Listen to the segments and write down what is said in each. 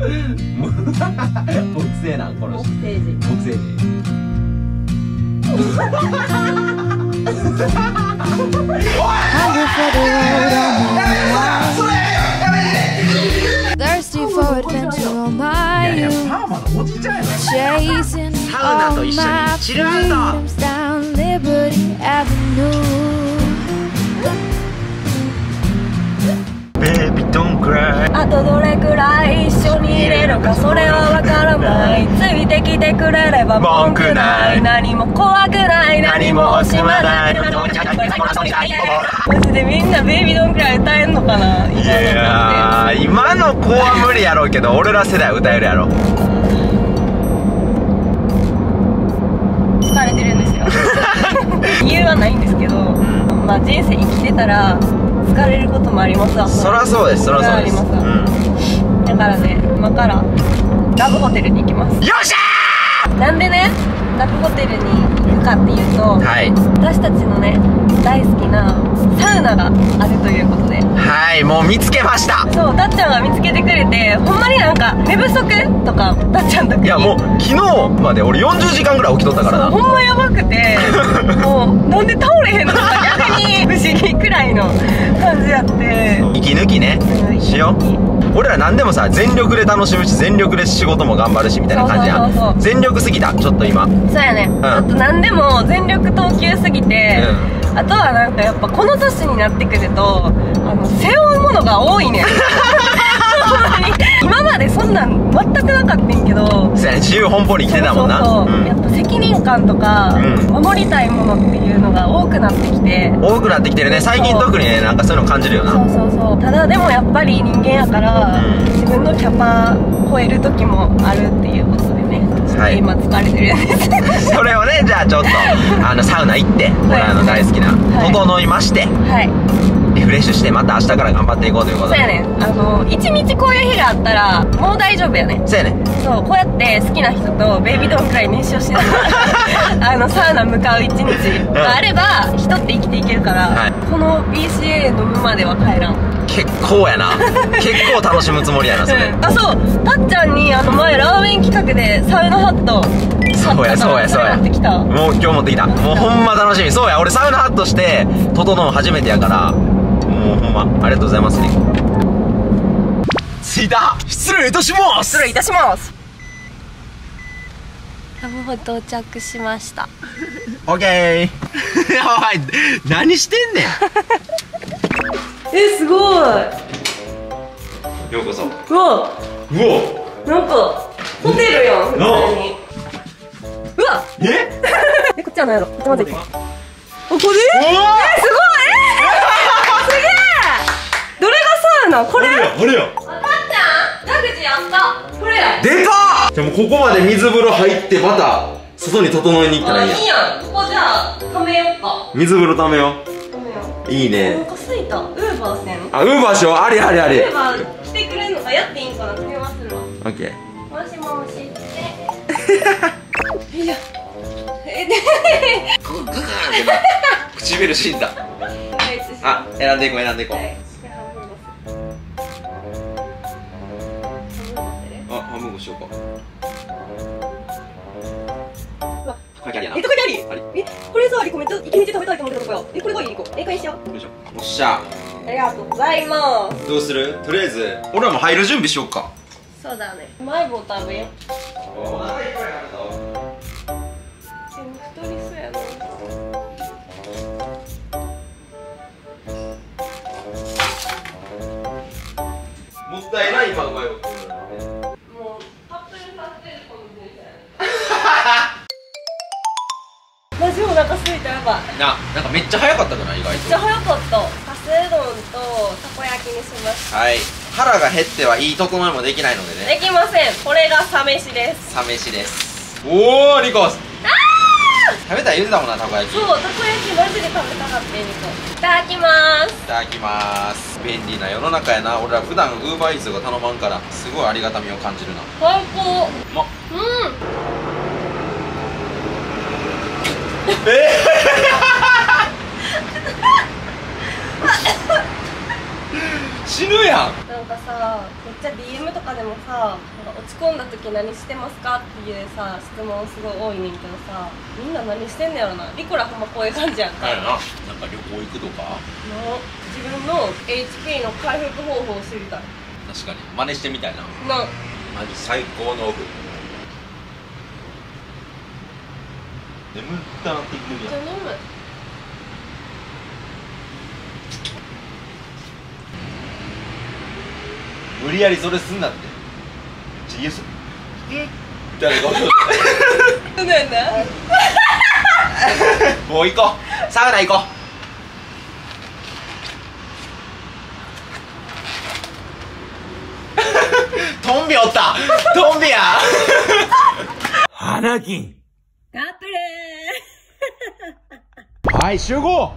木星人な。んこの木星人木星人あとどれくらい？かそれはわからない。ついてきてくれれば文句ない。何も怖くない。何も惜しまない。マジでみんな「ベイビードンクライ」歌えんのかな。いいやー今の子は無理やろうけど俺ら世代は歌えるやろ。疲れてるんですよ。理由はないんですけど、まあ人生生きてたら疲れることもありますわ。そらそうですそらそうです。うんからラブホテルに行きます。よっしゃなんでねラブホテルに行くかっていうと、ーはい。私たちのね大好きなサウナがあるということで。はいもう見つけました。そうたっちゃんが見つけてくれてほんまになんか寝不足とかたっちゃんとか。いやもう昨日まで俺40時間ぐらい起きとったからな。ほんまやばくて。もうなんで倒れへんのか逆に不思議くらいの感じやって。息抜きね。うんしよう。俺ら何でもさ全力で楽しむし全力で仕事も頑張るしみたいな感じやん。全力すぎたちょっと今。そうやね、ちょっと何でも全力投球すぎて、あとはなんかやっぱこの年になってくるとあの背負うものが多いね 今までそんなん全くなかったんけど。そうやね自由奔放に生きてたもんなそうそう。そううん。やっぱ責任感とか、うん。守りたいものっていうのが多くなってきて。多くなってきてるね。最近特にねなんかそういうの感じるよな。そうそうそう。ただでもやっぱり人間やから、うん。自分のキャパ超える時もあるっていうことでね。はい。今疲れてるんです。それをねじゃあちょっとあのサウナ行って俺らの大好きなはい。整い。まして。はい。リフレッシュしてまた明日から頑張っていこうということで。そうやねん。あの一日こういう日があったらもう大丈夫やねそうやね。そうこうやって好きな人とベイビードンくらい熱唱しながらあのサウナ向かう一日。があれば人って生きていけるから、はい。この BCA 飲むまでは帰らん。結構やな。結構楽しむつもりやなそれ。うん。あそう。たっちゃんにあの前ラーメン企画でサウナハット。そうやそうやそうや。持ってきた。もう今日持ってきた。もうほんま楽しみ。そうや俺サウナハットして整うの初めてやからもうほんまありがとうございますね。着いた失礼いたします。失礼いたします。ラブホ到着しました。オッケー。おい何してんね えすごい。んようこそ。うわ。うお。なんかホテルやん普通に。うわ。え？えこっちは何やろ？こっちまで行く。あこれえすごいれ？がサウナこれあれやこれや。でかっじゃあもうここまで水風呂入ってまた外に整いに行ったらいいや。んあいいやん。ここじゃあ止めよっか。水風呂ためよ止めよう。いいうね。お腹すいた。ウーバーせん。ウあウーバーしよう。ありありありーバー来てくれんのか？やっていいんかな？電話するわオッケーもしもし っていやえで唇死んだ。あ選んでいこう選んでいこう。はいしようかわ高いキャリアなえ、どこにあり？ありえ、これさ、あり、コメント、一日食べたいと思ってたとこよ。え、これがいい？個。え、これにしよう。よいしょおっしゃありがとうございます。どうする？とりあえず俺らも入る準備しようかそうだね。うまい棒食べよも太りそうやな。もったいない今すいたやばい。ななんかめっちゃ早かったかな意外めっちゃ早かった。かすうどんとたこ焼きにしましはい腹が減ってはいい整いもできないのでた。ねできません。これがサ飯です。サ飯ですおおリコ食べたら言うてたもんなたこ焼きそう、たこ焼きマジで食べたかったんですいただきます。いただきます便利な世の中やな俺ら普段ウーバーイーツが頼まんからすごいありがたみを感じるな最高。まうん。死ぬやん。なんかさめっちゃ DM とかでもさなんか落ち込んだ時何してますかっていうさ質問すごい多いねんけどさみんな何してんねやろな。リコラほんまこういう感じやんか。なんやな。なんか旅行行くとか。の自分の HP の回復方法を知りたい。確かに。真似してみたいな。な。マジ最高のオフ眠ったなってくるめっちゃ眠い。無理やりそれすんなって。ちょいやそ誰かそうなんだもう行こう。サウナ行こう。トンビおった。トンビや。花金ガップルはい集合。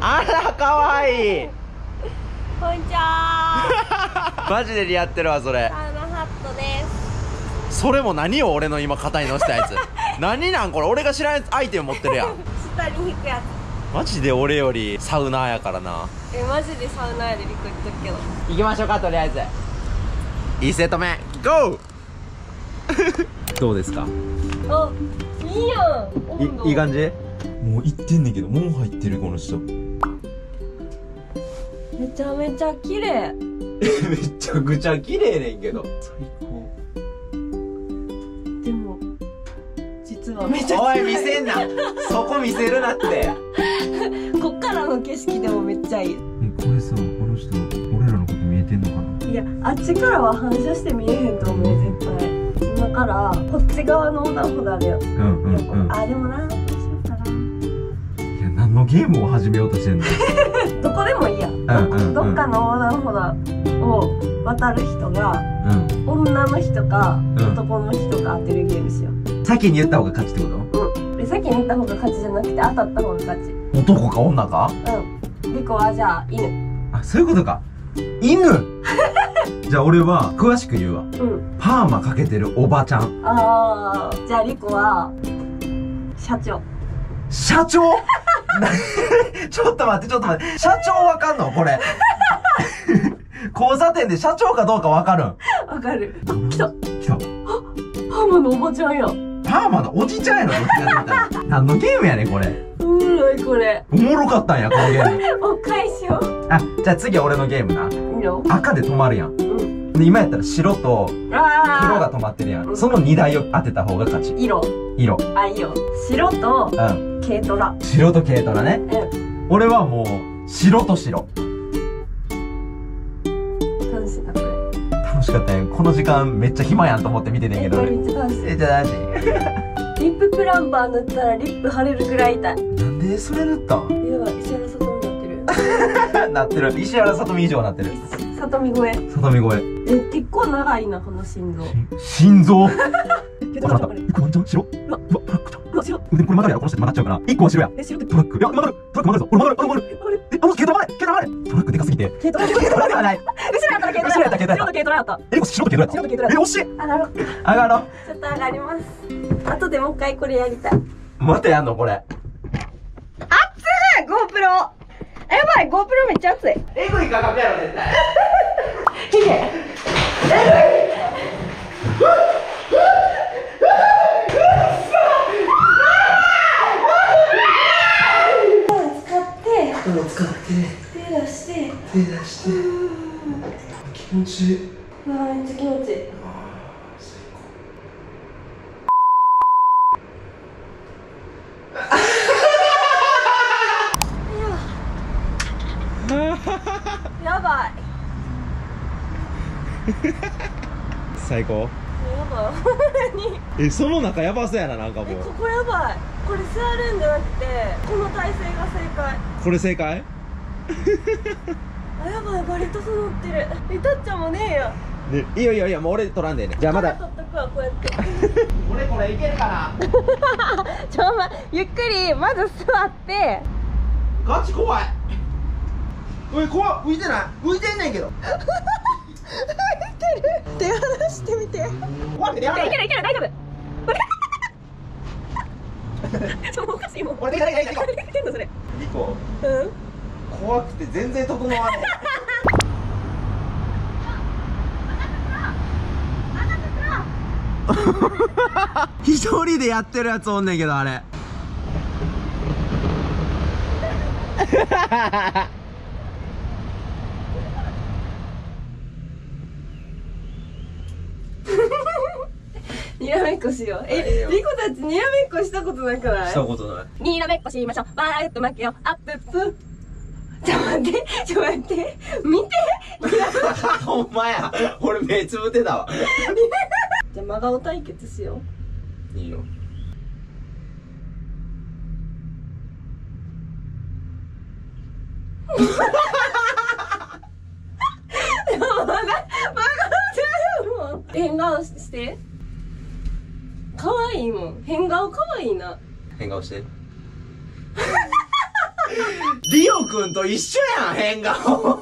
あらかわいい。こんにちは。マジでリアってるわそれ。サウナハットです。それも何よ俺の今肩に乗せたやつ。何なんこれ俺が知らんアイテム持ってるやん。下に引くやマジで俺よりサウナーやからな。つえマジでサウナーでリコ言っとくけど。行きましょうかとりあえず。1セット目ゴーどうですか？あいいやん。いい感じ？もう行ってんねんけどもう入ってるこの人。めちゃめちゃ綺麗。めちゃくちゃ綺麗ねんけど。最高。でも実はめちゃおい見せんな。そこ見せるなって。こっからの景色でもめっちゃいい。えこれさこの人俺らのこと見えてんのかな？いやあっちからは反射して見えへんと思う絶対。今からこっち側の横断歩道あるよ、うんうんうん。あでもなのゲームを始めようとしてんの？どこでもいいや、んうんうん。どっかの横断歩道を渡る人がうん。女の人かうん。男の人か当てるゲームしよ先に言った方が勝ちってこううん。で先に言った方が勝ちじゃなくて当たった方が勝ち。と男か女か？うん。リコはじゃあ犬。あそういうことか。犬？じゃあ俺は詳しく言うわ。うん。パーマかけてるおばちゃん。あー。じゃあリコは社長。社長？な ちょっと待ってちょっと待って。社長わかんの？これ。交差点で社長かどうかわかるん？わかる。あ来た。来た。パーマのおばちゃんや。パーマのおじちゃんやろ？どっちかって言ったら。何のゲームやねんこれ。おもろいこれ。おもろかったんやこのゲーム。お返しよあじゃあ次は俺のゲームな。いいよ。赤で止まるやんで今やったら白と黒あが止まってるやうん。んその2台を当てた方が勝ち。色。色。あいいよ。白とうん。軽トラ。白と軽トラね。うん。俺はもう白と白。楽しいなこれ。楽しかったねこの時間めっちゃ暇やんと思って見ててんけどめっちゃ楽しいえじゃあリッププランバー塗ったらリップ腫れるぐらい痛い。何なんでそれ塗ったん？やばい。石原さとみなってる。なってる。石原さとみ以上なってる。さとみ声さとみ声え結構長いなこの心臓。心臓？け わかった。一個ワンチャン白うわ白。これ曲がるやろこの人曲がっちゃうから一個は白や。え白ってトラック。いや曲がる。トラック曲がるぞ。俺曲がる俺曲がる。えあの軽トラまで軽トラまでトラックでかすぎて。軽トラ軽トラではない。後ろやったら軽トラ後ろやった軽トラやった白と軽トラやった。え白と軽トラやった。白と軽トラやっえ惜しい。た上がろう。上がろう。ちょっと上がります。後でもう一回これやりたい。またやんのこれ。GoPro やばい GoPro めっちゃ熱い。えぐい価格やろ絶対。ヒゲ。使って。もう使って。手出して。手出して。気持ちいい。うわめっちゃ気持ちいいやばい最高。やばいえその中やばそうやななんかもえうここやばい。これ座るんじゃなくてこの体勢が正解。これ正解？あやばいバリ整ってる。えたっちゃんもねえや。ねいいよいいよいいよもう俺取らんでねじゃあまだ。取っとくわこうやって。俺これいけるかな？ちょまゆっくりまず座って。ガチ怖い。おい怖っ。浮いてない？浮いてんねんけど ってる。手離してみて。い。けるいける大丈夫。ちょっとおかしいもん。俺でかいでかいでかいでかいでかい怖くて全然整わな一人でやってるやつおんねんけどあれ。っこしよう。え、よリコたちにらめっこしたことなくない？ことないにらめっこしましょう。笑うと負けよ。アップップ。ちょっと待って、ちょっと待って。見てほんまや俺目つぶってたわ じゃあ真顔対決しよいいよう。真顔して。かわいいもん。変顔かわいいな。変顔して リオくんと一緒やん変顔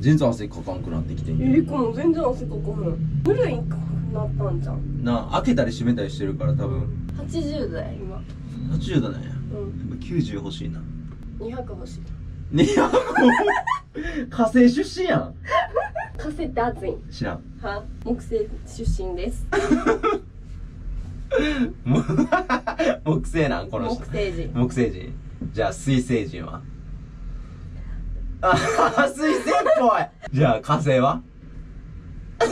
全然汗かかんくなってきてんけどリコも全然汗かかへん。ぬるいかなったんじゃん。なあ開けたり閉めたりしてるから多分80だよ、今。80度なんやうん。やっぱ90欲しいな200欲しい。ねや 火星出身やん火星って暑いん？知らんは？木星出身です。も 木星なんこの人。木星人。木星人。じゃあ水星人は？あ 水星っぽい。じゃあ火星は？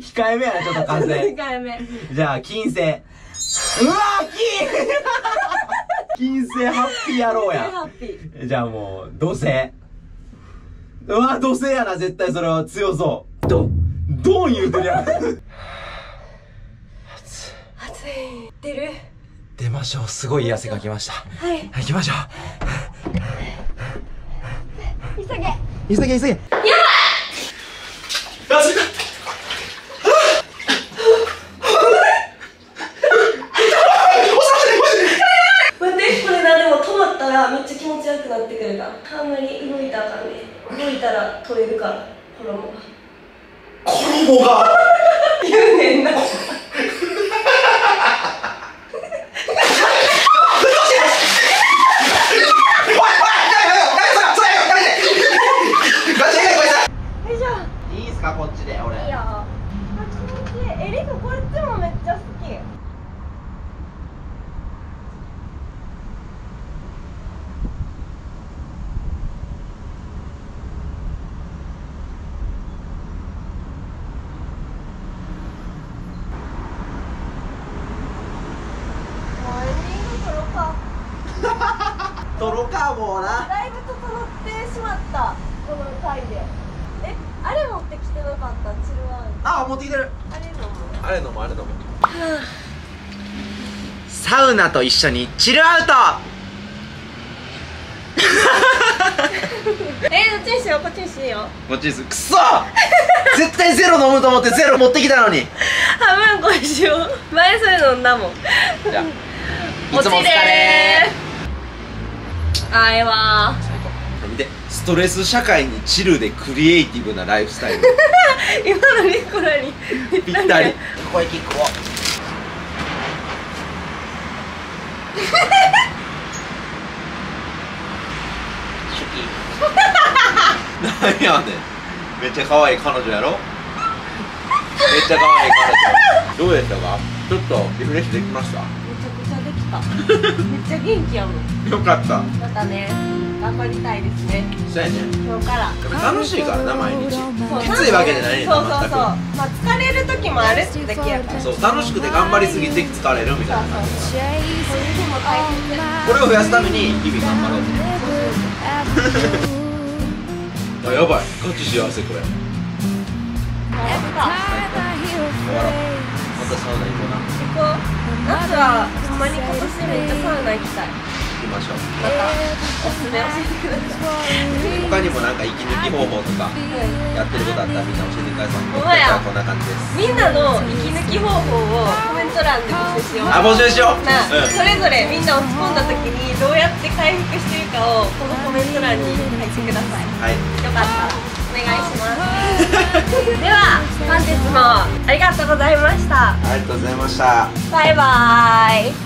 控えめやなちょっと火星。2回目。じゃあ金星。うわ金！金星ハッピーやろうや。ハッピー。じゃあもう土星。うわ土星やな絶対それは。強そう。ドン。ドン言うてるやん。暑い。出る出ましょうすごい汗かきましたはい。行きましょ急げ。う急げ急げやばいあすい待って、これな、でも止まったらめっちゃ気持ち悪くなってくるから。あんまり動いたらあかんね。動いたら取れるから、衣が。衣が言うねんな。よいしょ。いいっすかこっちで俺いいよ。あ、気持ちいい。え、リコこっちもめっちゃ好き。もうエンディング撮ろうか。トロかもうなだいぶ整ってしまった。この回で。え、あれ持ってきてなかった？チルワン。あ持ってきてるあれのも。あれ飲もうあれ飲もうサウナと一緒にチルアウト えー、どっちにしようこっちにしよう。こっちですくそ絶対ゼロ飲むと思ってゼロ持ってきたのに半分こにしよう。前それ飲んだもん。じゃあいつもお疲れれー。あええわ見て。ストレス社会にチルでクリエイティブなライフスタイル。ー。今のリコラに。ぴぴったり。ここへキック 何やねん。めっちゃ可愛い彼女やろ？めっちゃ可愛い彼女。どうでしたか？ちょっとリフレッシュできました？めっちゃ元気やもん。よかったまたね、頑張りたいですね。そうやね今日から。楽しいからな毎日きついわけじゃないそうそうそう。まあ疲れる時もあるってだけやから。そう楽しくて頑張りすぎて疲れるみたいな感じそう。いう日も大切。これを増やすために日々頑張ろうあやばいガチ幸せこれやった。終わろうまたサウナ行こうな行こう。夏はほんまに今年めっちゃサウナ行きたい。行きましょうまたおすすめ教えてください。他にもなんか息抜き方法とかやってることあったらみんな教えてくださいほんまや僕たちはこんな感じですみんなの息抜き方法をコメント欄で募集しよう。あ募集しよう？な、うんそれぞれみんな落ち込んだ時にどうやって回復してるかをこのコメント欄に書いてください。はいよかったらお願いします。では本日もありがとうございました。ありがとうございましたバイバイ。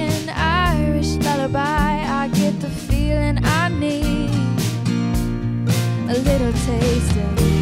lullaby, I get the feeling I need a little taste of you.